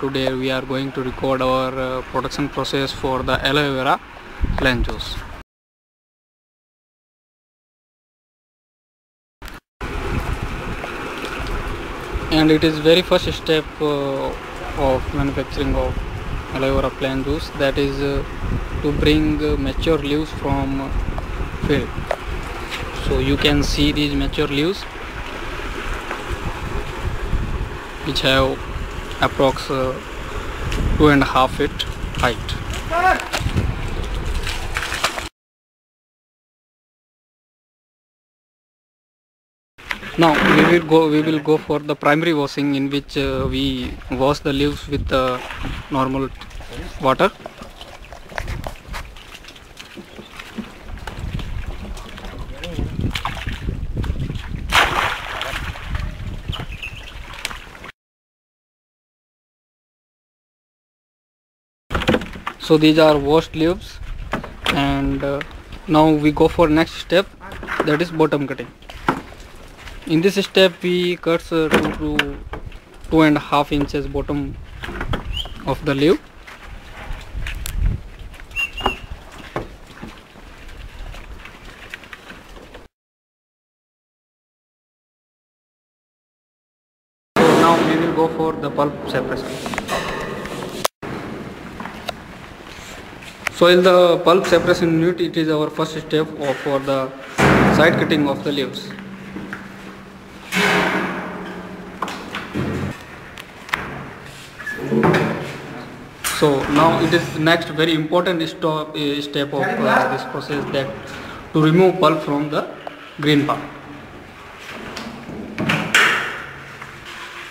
Today we are going to record our uh, production process for the aloe vera plain juice. And it is very first step uh, of manufacturing of aloe vera plain juice that is uh, to bring uh, mature leaves from field. So you can see these mature leaves which have approx uh, two and a half feet height. Now we will go we will go for the primary washing in which uh, we wash the leaves with the normal water. So these are washed leaves and uh, now we go for next step that is bottom cutting. In this step we cut uh, two to two and a half inches bottom of the leaf. So now we will go for the pulp separation. So in the pulp separation unit it is our first step for the side cutting of the leaves. So now it is next very important stop, uh, step of uh, this process that to remove pulp from the green part.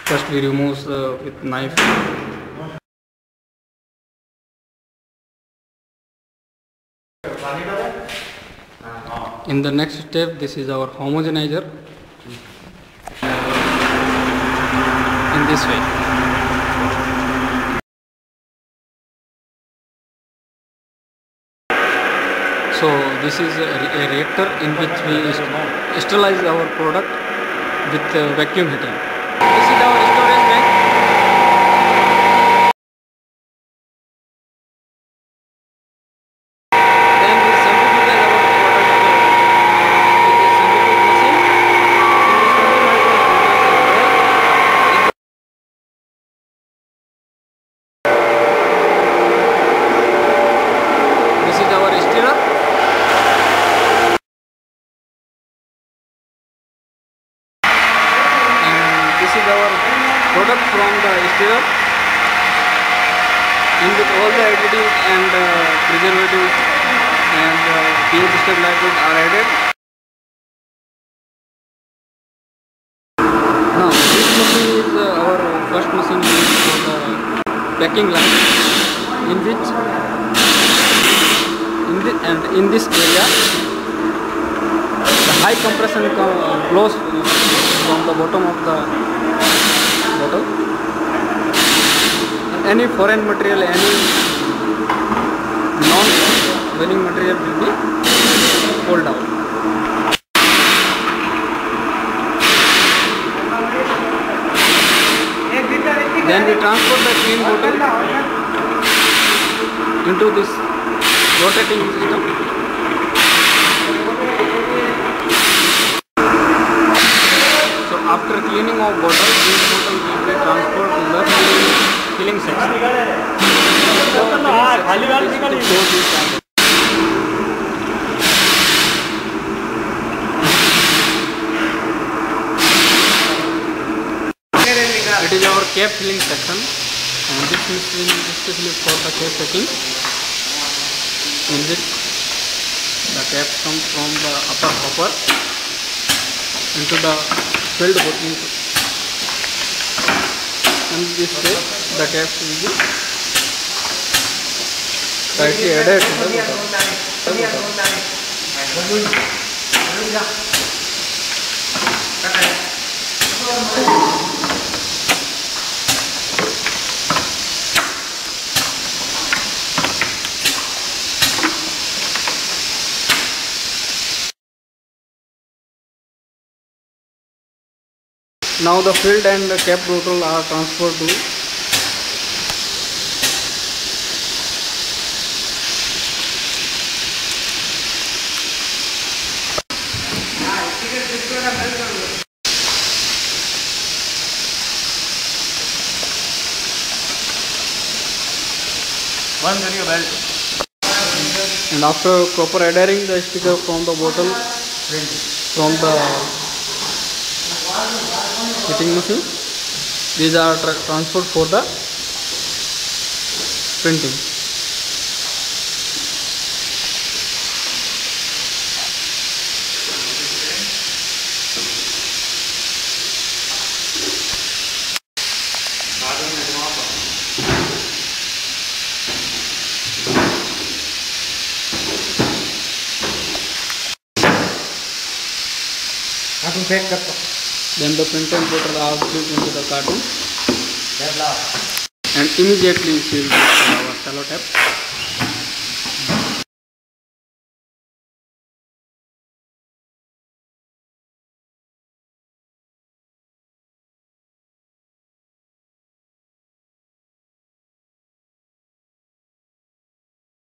First we remove uh, with knife. In the next step this is our homogenizer in this way. So this is a, a reactor in which we st- sterilize our product with uh, vacuum heating. This is our storage bank. Then we centrifuge our product uh, with a centrifuge machine. In this centrifuge machine, This is our stirrer. And our product from the stirrer. In with all the additives and uh, preservatives and uh, stabilizers are added. Now this machine is uh, our first machine used for the packing line in which in the, and in this area the high compression co- flows from the bottom of the bottle and any foreign material any non wearing material will be pulled out then we transport the clean bottle into this rotating system. After cleaning of bottle, this bottle will be transported to the filling section. So filling section this. It is our cap filling section and this machine is especially for the cap packing in which the cap comes from the upper hopper into the filled bottle and this way the caps will be tightly added to the bottle. now the field and the cap rotor are transferred to and after proper adhering the sticker from the bottle from the fitting machine these are transport for the printing आप फेंक Then the printer and the are piece into the carton and immediately sealed with our cello tape.